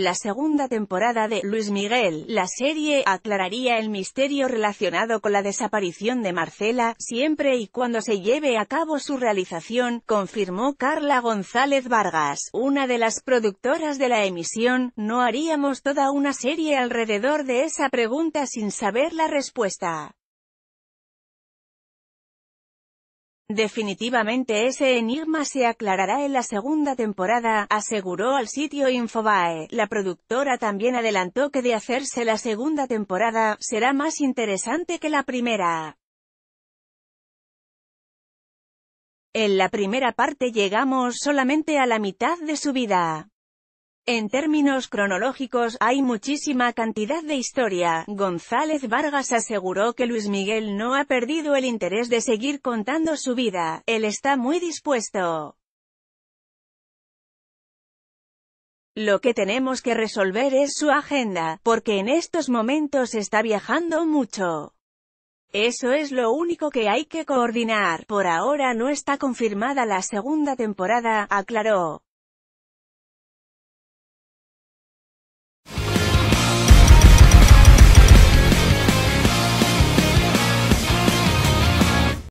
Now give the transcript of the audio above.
La segunda temporada de Luis Miguel, la serie, aclararía el misterio relacionado con la desaparición de Marcela, siempre y cuando se lleve a cabo su realización, confirmó Carla González Vargas, una de las productoras de la emisión, no haríamos toda una serie alrededor de esa pregunta sin saber la respuesta. Definitivamente ese enigma se aclarará en la segunda temporada, aseguró al sitio Infobae. La productora también adelantó que de hacerse la segunda temporada, será más interesante que la primera. En la primera parte llegamos solamente a la mitad de su vida. En términos cronológicos, hay muchísima cantidad de historia. González Vargas aseguró que Luis Miguel no ha perdido el interés de seguir contando su vida, él está muy dispuesto. Lo que tenemos que resolver es su agenda, porque en estos momentos está viajando mucho. Eso es lo único que hay que coordinar. Por ahora no está confirmada la segunda temporada, aclaró.